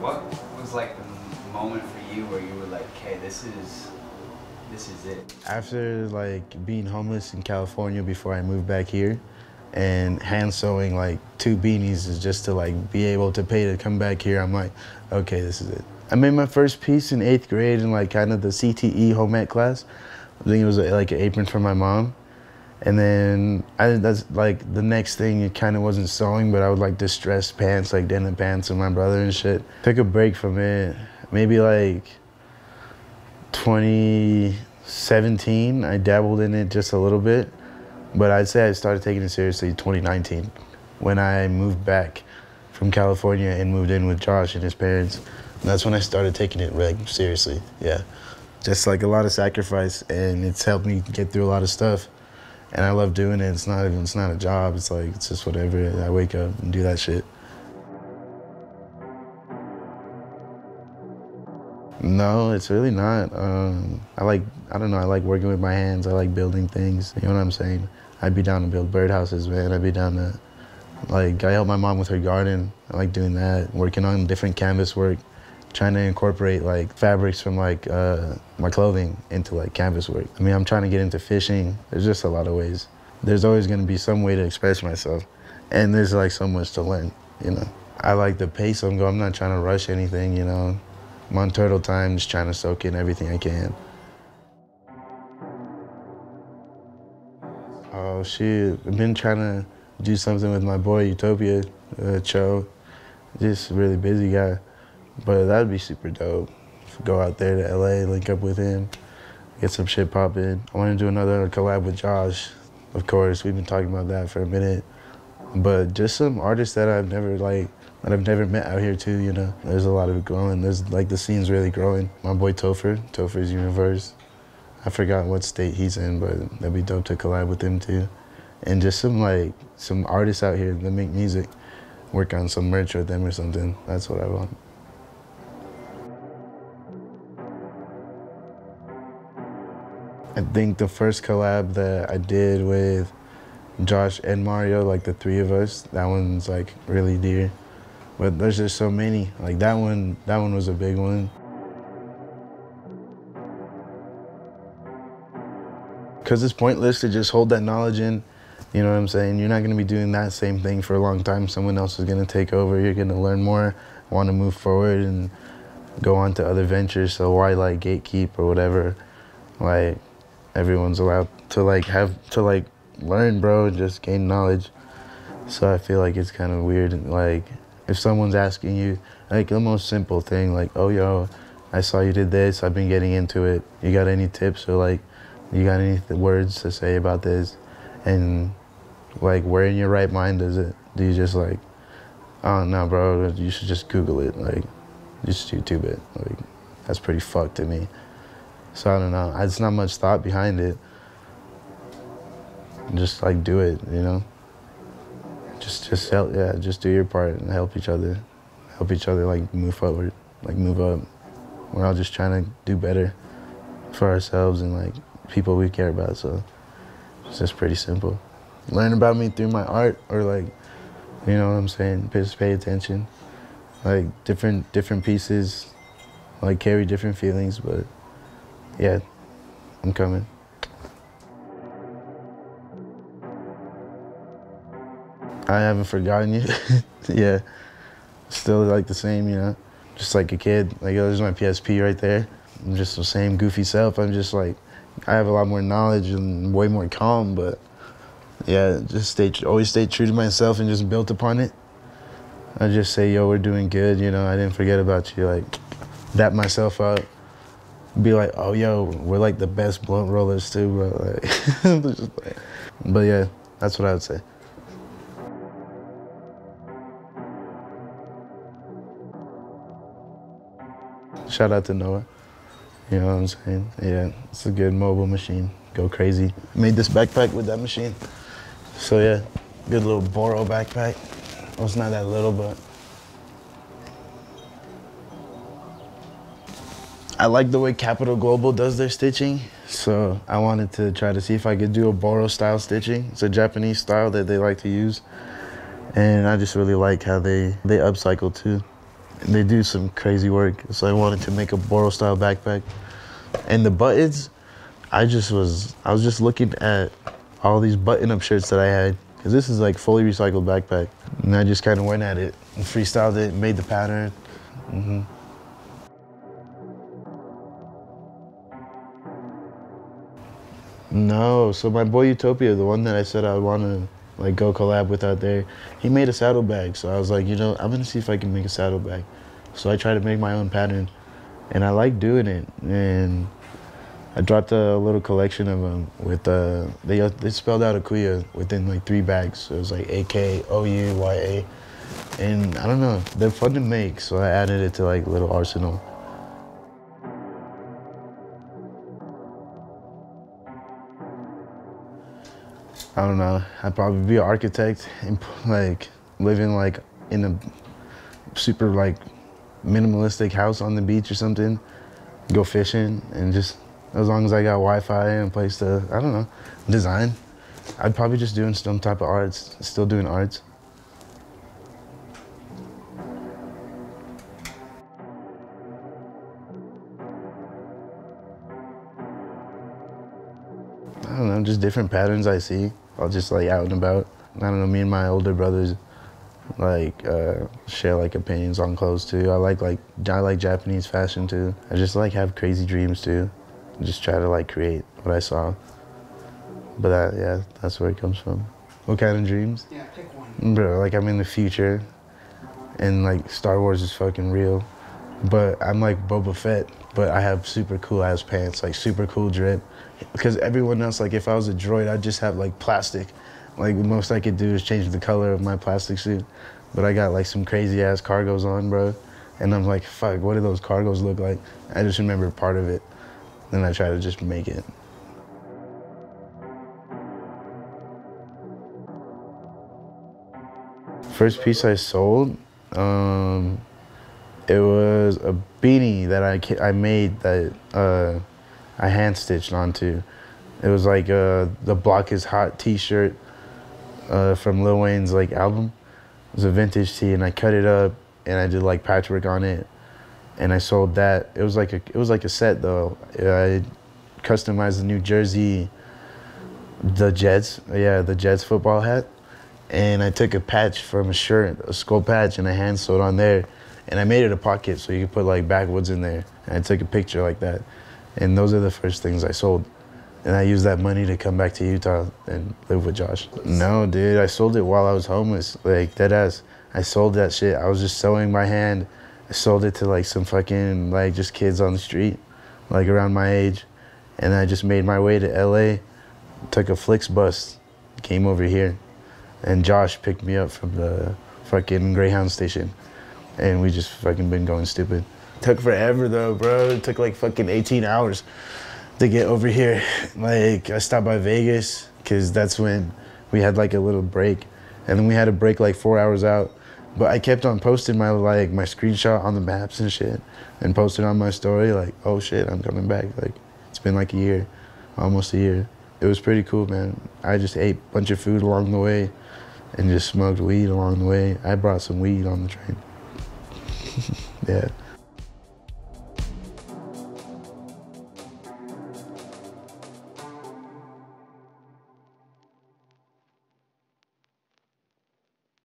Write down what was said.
What was like the moment for you where you were like, okay, this is, this is it? After like being homeless in California before I moved back here, and hand sewing like two beanies is just to like be able to pay to come back here. I'm like, okay, this is it. I made my first piece in eighth grade in like kind of the CTE home ec class. I think it was like an apron for my mom. And then I, that's like the next thing, it kind of wasn't sewing, but I would like distress pants, like denim pants with my brother and shit. Took a break from it, maybe like 2017, I dabbled in it just a little bit, but I'd say I started taking it seriously 2019 when I moved back from California and moved in with Josh and his parents. That's when I started taking it like seriously. Yeah, just like a lot of sacrifice, and it's helped me get through a lot of stuff. And I love doing it. It's not even it's not a job. It's like it's just whatever. I wake up and do that shit. No, it's really not. Um, I like, I don't know, I like working with my hands. I like building things. You know what I'm saying? I'd be down to build birdhouses, man. I'd be down to, like, I help my mom with her garden. I like doing that, working on different canvas work, trying to incorporate, like, fabrics from, like, uh, my clothing into, like, canvas work. I mean, I'm trying to get into fishing. There's just a lot of ways. There's always going to be some way to express myself. And there's, like, so much to learn, you know? I like the pace I'm going. I'm not trying to rush anything, you know? I'm on turtle time, just trying to soak in everything I can. Oh shit, I've been trying to do something with my boy Utopia, uh, Cho. Just really busy guy, but that'd be super dope. Go out there to LA, link up with him, get some shit popping. I want to do another collab with Josh, of course. We've been talking about that for a minute, but just some artists that I've never like that I've never met out here too, you know. There's a lot of it growing. There's like the scene's really growing. My boy Topher, Topher's Universe. I forgot what state he's in, but that'd be dope to collab with him too. And just some like some artists out here that make music, work on some merch with them or something. That's what I want. I think the first collab that I did with Josh and Mario, like the three of us, that one's like really dear. But there's just so many. Like that one, that one was a big one. Cause it's pointless to just hold that knowledge in. You know what I'm saying? You're not gonna be doing that same thing for a long time. Someone else is gonna take over. You're gonna learn more, want to move forward, and go on to other ventures. So why like gatekeep or whatever? Like everyone's allowed to like have to like learn, bro, and just gain knowledge. So I feel like it's kind of weird, like if someone's asking you, like the most simple thing, like, oh, yo, I saw you did this, I've been getting into it. You got any tips or like, you got any words to say about this? And like, where in your right mind is it? Do you just like, oh, no, bro, you should just Google it. Like, just YouTube it. Like, that's pretty fucked to me. So I don't know. It's not much thought behind it. Just like do it, you know? just just help yeah just do your part and help each other help each other like move forward like move up we're all just trying to do better for ourselves and like people we care about so it's just pretty simple learn about me through my art or like you know what i'm saying just pay attention like different different pieces like carry different feelings but yeah i'm coming I haven't forgotten you. yeah, still like the same, you know, just like a kid. Like, oh, there's my PSP right there. I'm just the same goofy self. I'm just like, I have a lot more knowledge and way more calm, but yeah, just stay, always stay true to myself and just built upon it. I just say, yo, we're doing good, you know, I didn't forget about you. Like, dap myself up. Be like, oh, yo, we're like the best blunt rollers too, bro. Like, but yeah, that's what I would say. Shout out to Noah. You know what I'm saying? Yeah, it's a good mobile machine. Go crazy. Made this backpack with that machine. So yeah, good little Boro backpack. Well, it's not that little, but I like the way Kapital Global does their stitching. So I wanted to try to see if I could do a Boro style stitching. It's a Japanese style that they like to use. And I just really like how they, they upcycle too And they do some crazy work. So I wanted to make a Boro style backpack. And the buttons, I just was, I was just looking at all these button-up shirts that I had, because this is like fully recycled backpack. And I just kind of went at it and freestyled it, made the pattern. hmm No, so my boy Utopia, the one that I said I want to like go collab with out there, he made a saddlebag. So I was like, you know, I'm gonna see if I can make a saddlebag. So I tried to make my own pattern, and I like doing it. And I dropped a little collection of them with uh, they they spelled out Akouya within like three bags. So it was like A K O U Y A, and I don't know, they're fun to make. So I added it to like little arsenal. I don't know. I'd probably be an architect and like living like in a super like minimalistic house on the beach or something. Go fishing and just as long as I got Wi-Fi and a place to I don't know design. I'd probably just doing some type of arts. Still doing arts. I don't know, just different patterns I see. I'll just like out and about. I don't know, me and my older brothers like uh, share like opinions on clothes too. I like like I like Japanese fashion too. I just like have crazy dreams too. Just try to like create what I saw. But that yeah, that's where it comes from. What kind of dreams? Yeah, pick one. Bro, like I'm in the future and like Star Wars is fucking real. But I'm like Boba Fett, but I have super cool ass pants, like super cool drip. Because everyone else, like if I was a droid, I'd just have like plastic. Like the most I could do is change the color of my plastic suit. But I got like some crazy ass cargos on, bro. And I'm like, fuck, what do those cargos look like? I just remember part of it. Then I try to just make it. First piece I sold, um, it was a beanie that I, I made that uh, I hand stitched onto. It was like uh, the Block is Hot T-shirt uh, from Lil Wayne's like album. It was a vintage tee, and I cut it up and I did like patchwork on it, and I sold that. It was like a it was like a set though. I customized the New Jersey, the Jets, yeah, the Jets football hat, and I took a patch from a shirt, a skull patch, and I hand sewed on there, and I made it a pocket so you could put like backwoods in there, and I took a picture like that, and those are the first things I sold. And I used that money to come back to Utah and live with Josh. No, dude, I sold it while I was homeless. Like, dead ass. I sold that shit. I was just sewing by hand. I sold it to like some fucking, like, just kids on the street, like around my age. And I just made my way to LA, took a FlixBus, came over here. And Josh picked me up from the fucking Greyhound station. And we just fucking been going stupid. Took forever though, bro. It took like fucking 18 hours to get over here. Like I stopped by Vegas because that's when we had like a little break, and then we had a break like four hours out. But I kept on posting my like my screenshot on the maps and shit, and posted on my story like, oh shit, I'm coming back. Like it's been like a year, almost a year. It was pretty cool, man. I just ate a bunch of food along the way, and just smoked weed along the way. I brought some weed on the train. Yeah.